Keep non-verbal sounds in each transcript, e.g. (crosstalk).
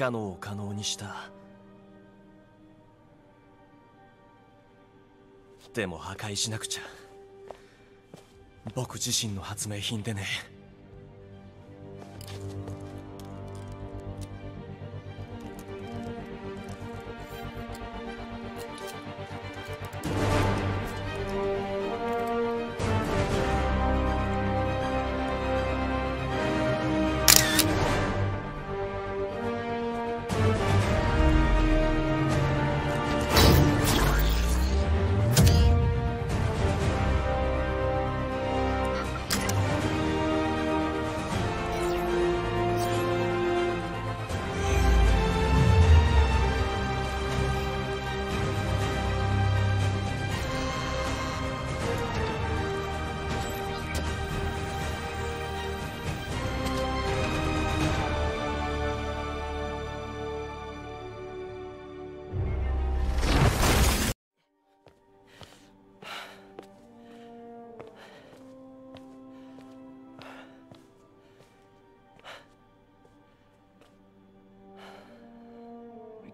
可能を可能にした。でも破壊しなくちゃ。僕自身の発明品でね。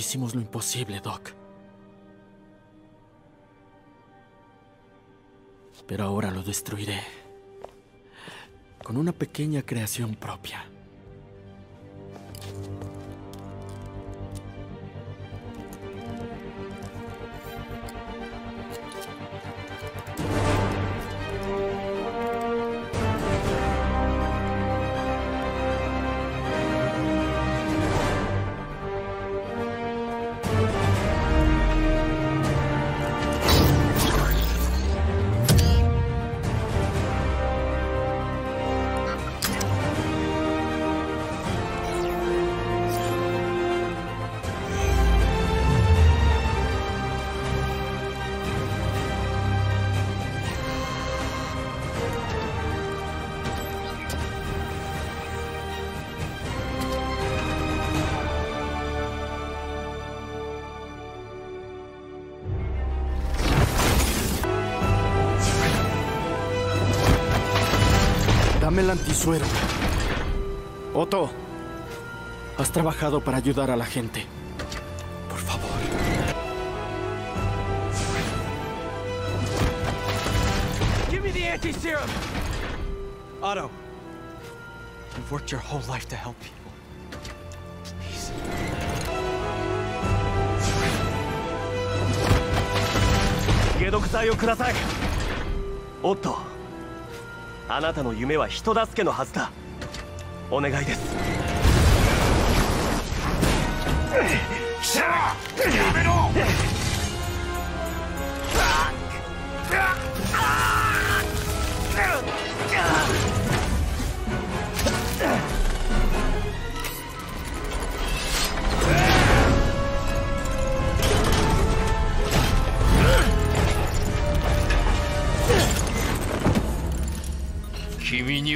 Hicimos lo imposible, Doc. Pero ahora lo destruiré. Con una pequeña creación propia. El antisuero. Otto, has trabajado para ayudar a la gente. Por favor. Give me the anti-serum! Otto, you've worked your whole life to help people. Please. 解あなたの夢は人助けのはずだ。お願いです。貴様やめろ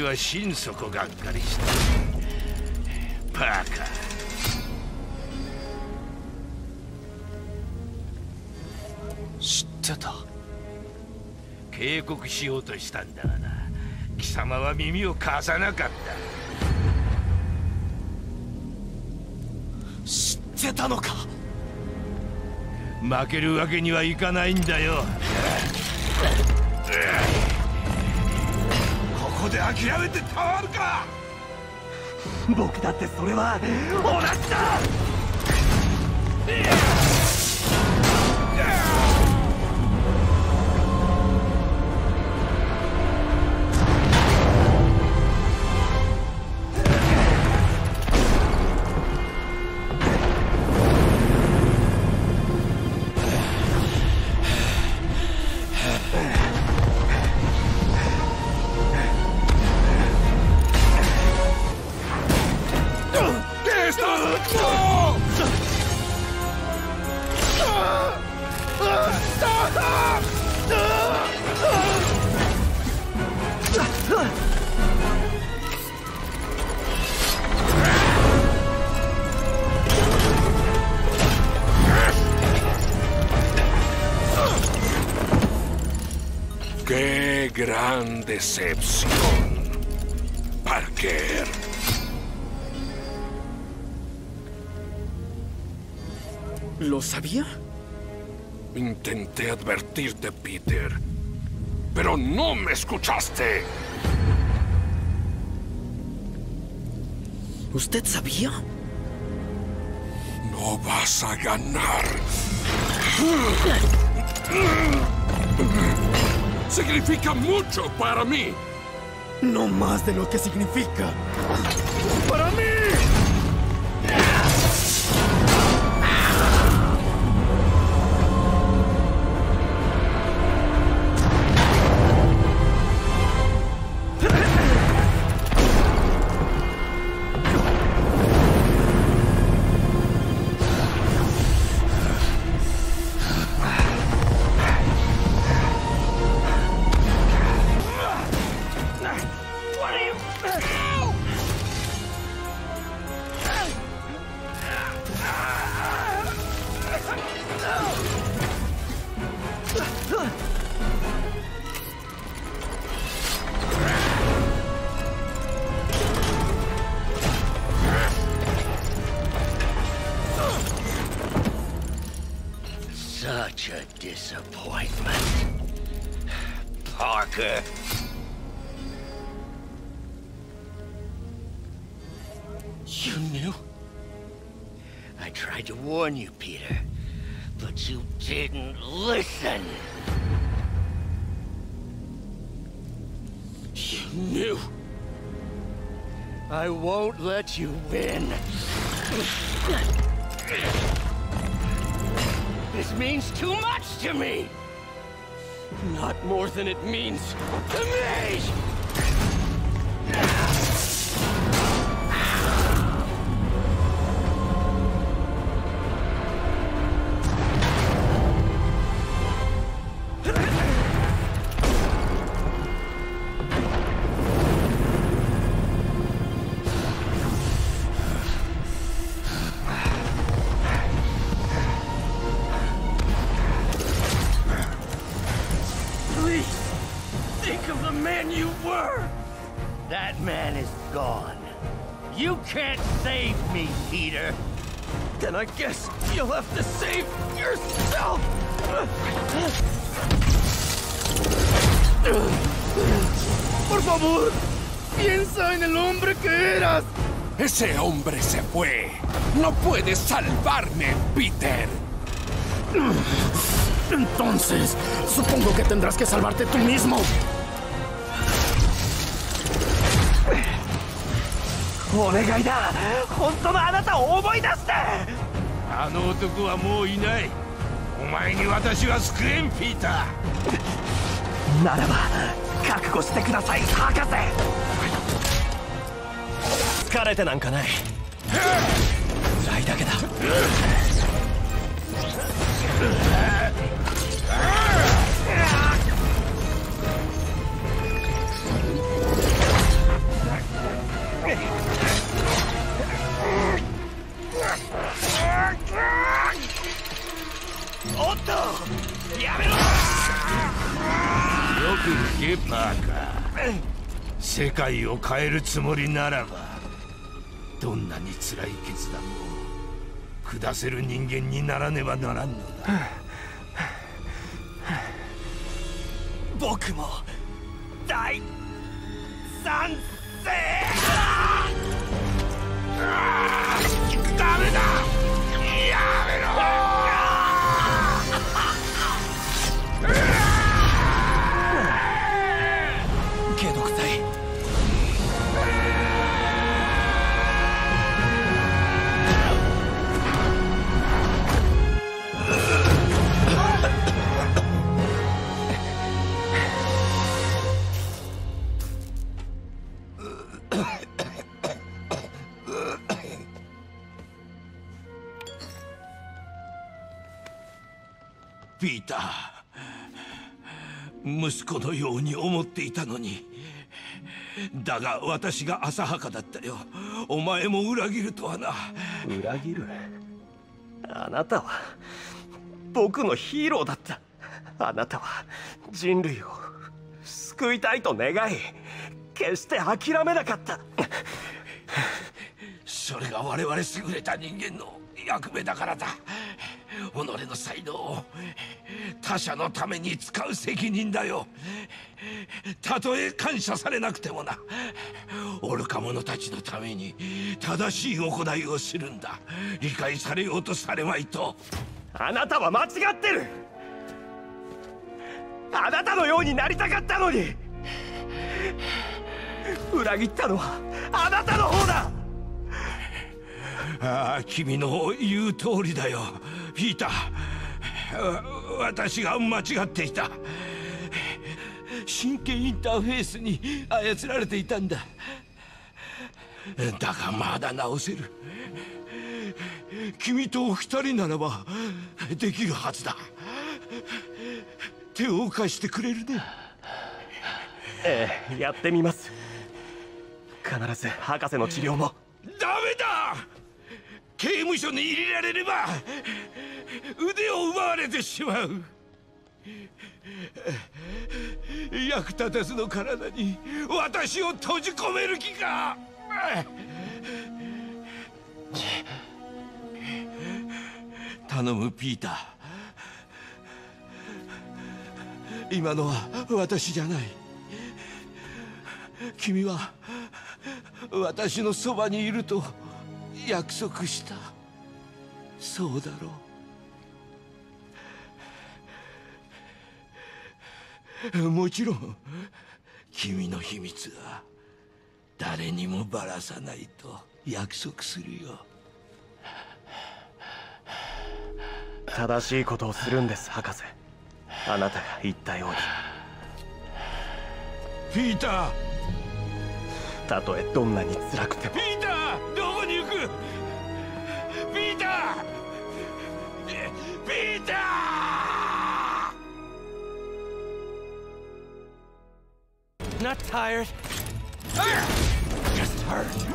は心底がっかりした。バカ。知ってた。警告しようとしたんだがな。貴様は耳を貸さなかった。知ってたのか。負けるわけにはいかないんだよ。ここで諦めてたまるか！僕だってそれは同じだ！Decepción! Parker. ¿Lo sabía? Intenté advertirte, Peter. Pero no me escuchaste. ¿Usted sabía? No vas a ganar. (laughs) Significa mucho para mí. No más de lo que significa. ¡Para mí! You knew? I tried to warn you, Peter, but you didn't listen. You knew. I won't let you win. This means too much to me! Not more than it means to me! I guess you'll have to save! Por favor, piensa en el hombre que eras. Ese hombre se fue. No puedes salvarme, Peter. Entonces, supongo que tendrás que salvarte tú mismo. ¡Joder, あの男はもういない。お前に私は救えん、ピーター。ならば覚悟してください博士疲れてなんかない辛いだけだ (laughs) く聞け、パーカ。世界を変えるつもりならば、どんなに辛い決断も下せる人間にならねばならんのだ。僕も大賛成ダメだ。ピーター息子のように思っていたのに。だが私が浅はかだったよ。お前も裏切るとはな。裏切る？あなたは僕のヒーローだった。あなたは人類を救いたいと願い決して諦めなかった。それが我々優れた人間の役目だからだ己の才能を他者のために使う責任だよ。たとえ感謝されなくてもな。愚か者たちのために正しい行いをするんだ。理解されようとされまいと。あなたは間違ってる。あなたのようになりたかったのに。裏切ったのはあなたの方だ。ああ君の言う通りだよピーター。わ私が間違っていた。神経インターフェースに操られていたんだ。だがまだ直せる。君と二人ならばできるはずだ。手を貸してくれるね。ええやってみます。必ず博士の治療も。ダメだ刑務所に入れられれば腕を奪われてしまう。役立たずの体に私を閉じ込める気か。頼むピーター。今のは私じゃない。君は私のそばにいると約束した。そうだろう。もちろん君の秘密は誰にもばらさないと約束するよ。正しいことをするんです博士。あなたが言ったように。ピーター！たとえどんなに辛くても。ピーター Peter! Peter! Not tired. Just hurt.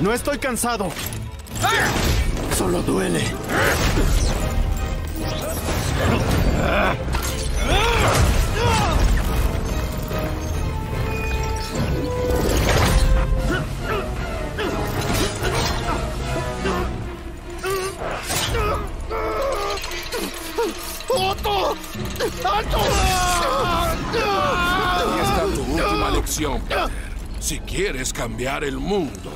No estoy cansado. Solo duele. ¡Otto! Ahí está tu última lección, Peter. Si quieres cambiar el mundo,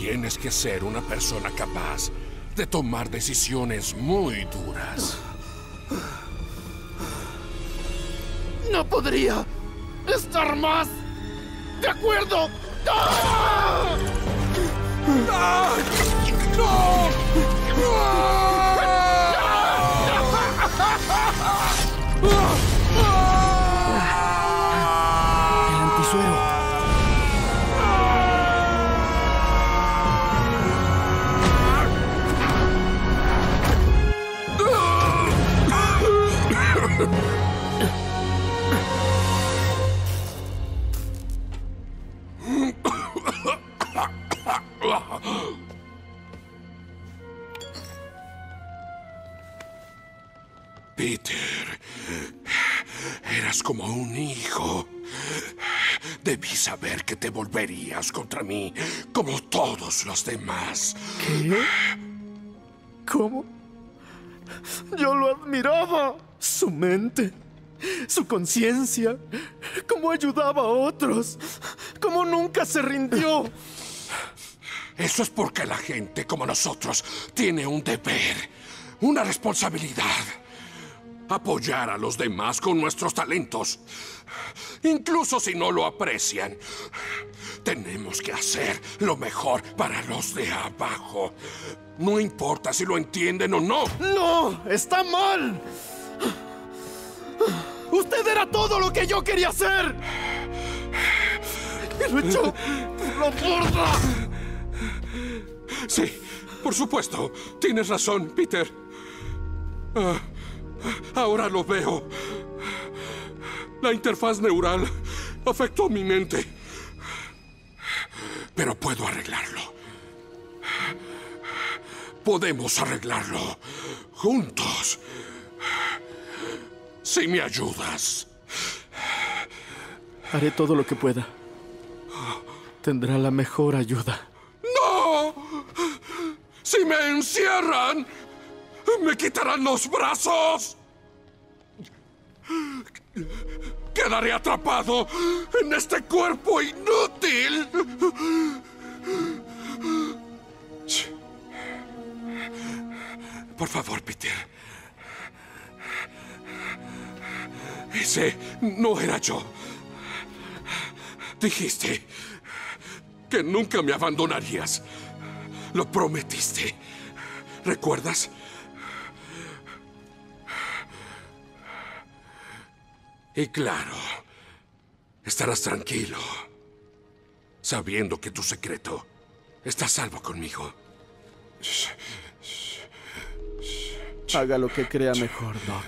tienes que ser una persona capaz de tomar decisiones muy duras. No podría estar más de acuerdo. ¡Ah! El saber que te volverías contra mí como todos los demás. ¿Qué? ¿Cómo? Yo lo admiraba. Su mente, su conciencia, cómo ayudaba a otros, cómo nunca se rindió. Eso es porque la gente como nosotros tiene un deber, una responsabilidad. Apoyar a los demás con nuestros talentos. Incluso si no lo aprecian. Tenemos que hacer lo mejor para los de abajo. No importa si lo entienden o no. ¡No! ¡Está mal! ¡Usted era todo lo que yo quería ser! ¡Y lo echó por la borda! Sí, por supuesto. Tienes razón, Peter. Ah, ahora lo veo. La interfaz neural afectó mi mente. Pero puedo arreglarlo. Podemos arreglarlo juntos. Si me ayudas. Haré todo lo que pueda. Tendrá la mejor ayuda. ¡No! Si me encierran, me quitarán los brazos. Quedaré atrapado en este cuerpo inútil. Por favor, Peter. Ese no era yo. Dijiste que nunca me abandonarías. Lo prometiste. ¿Recuerdas? Y claro, estarás tranquilo, sabiendo que tu secreto está a salvo conmigo. Haga lo que crea mejor, Doc.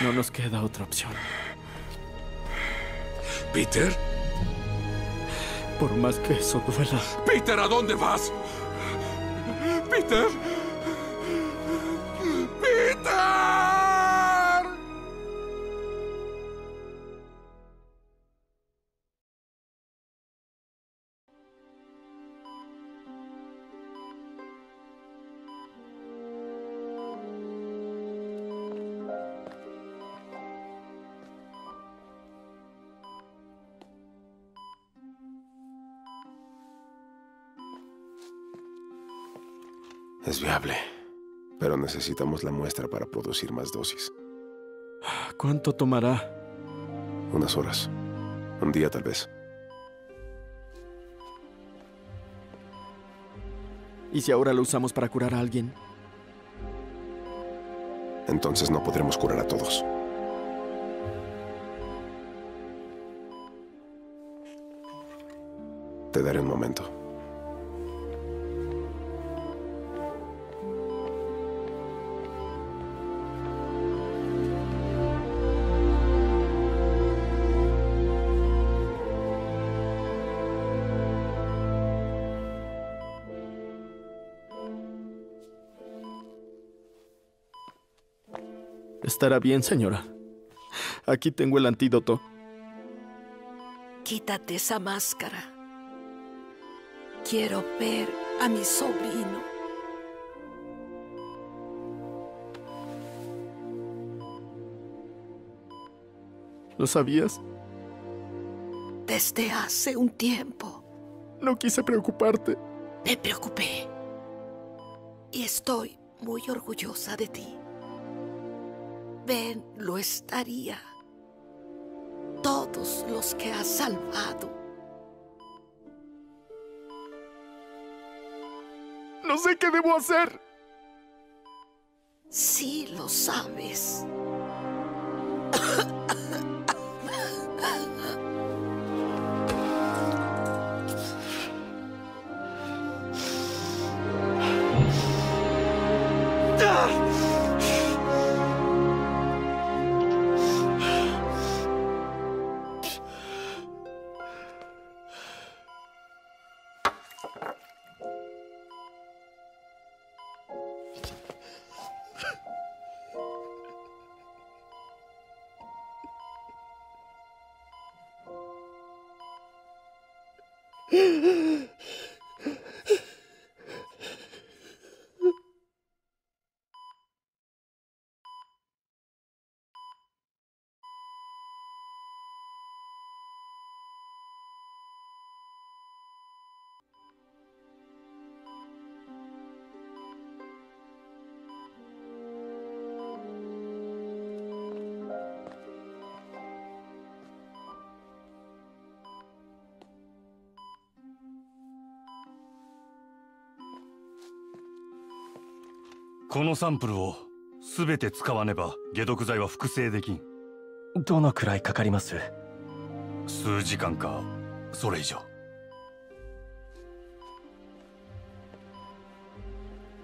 No nos queda otra opción. ¿Peter? Por más que eso duela. Peter, ¿a dónde vas? Peter. Peter. Es viable, pero necesitamos la muestra para producir más dosis. ¿Cuánto tomará? Unas horas. Un día tal vez. ¿Y si ahora lo usamos para curar a alguien? Entonces no podremos curar a todos. Te daré un momento. Estará bien, señora. Aquí tengo el antídoto. Quítate esa máscara. Quiero ver a mi sobrino. ¿Lo sabías? Desde hace un tiempo No quise preocuparte. me preocupé. Y estoy muy orgullosa de ti. Ben lo estaría. Todos los que has salvado. No sé qué debo hacer. Sí lo sabes.「このサンプルを全て使わねば解毒剤は複製できん。どのくらいかかります？数時間かそれ以上。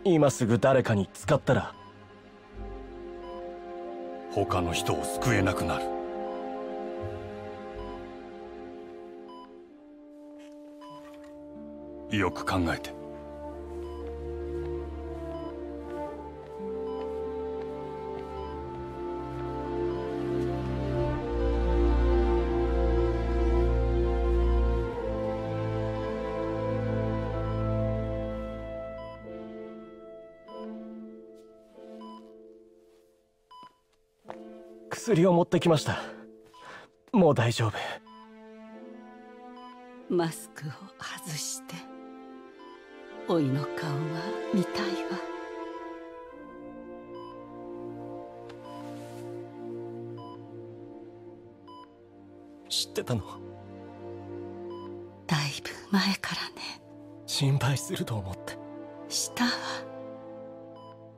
今すぐ誰かに使ったら？他の人を救えなくなる。よく考えて薬を持ってきました。もう大丈夫。マスクを外しておいの顔が見たいわ。知ってたの？だいぶ前からね。心配すると思って。したわ。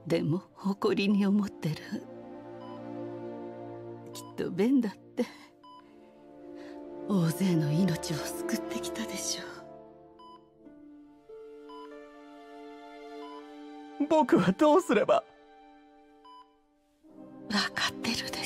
でも誇りに思ってるとベンだって。大勢の命を救ってきたでしょう。僕はどうすれば？分かってるでしょ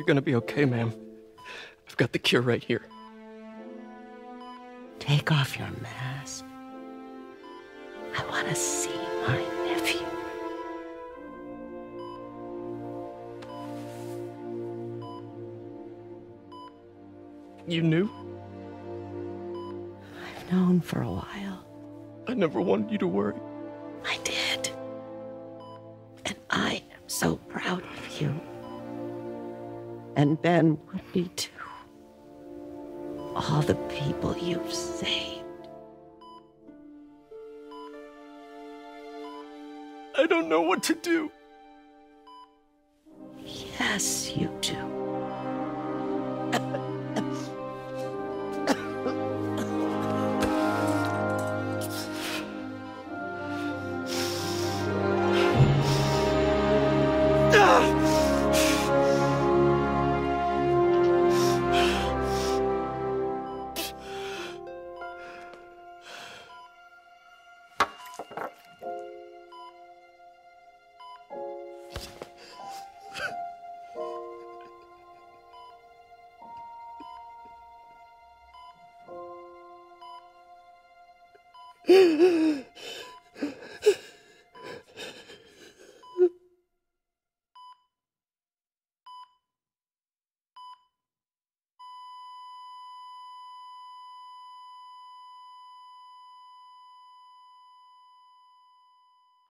You're gonna be okay, ma'am. I've got the cure right here. Take off your mask. I want to see my nephew. You knew? I've known for a while. I never wanted you to worry. And Ben would be too. All the people you've saved. I don't know what to do. Yes, you do.